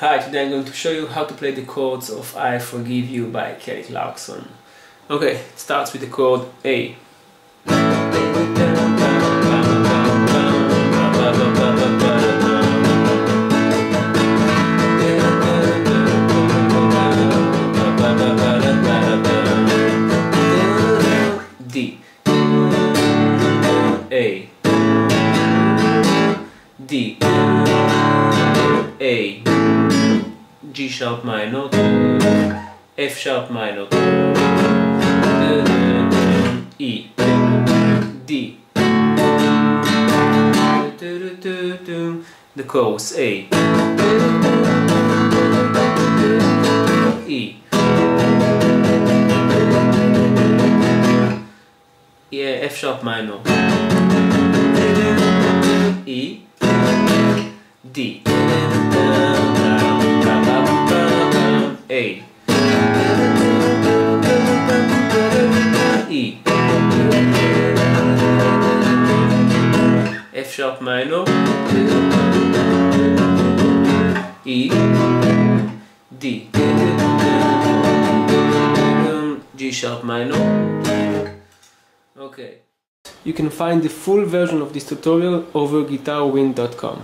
Hi, today I'm going to show you how to play the chords of I Forgive You by Kelly Clarkson. Okay, it starts with the chord A. D A D A G sharp minor F sharp minor E D. The chorus A. E. Yeah, F sharp minor A E F sharp minor. E. D. G sharp minor. Okay. You can find the full version of this tutorial over guitarwin.com.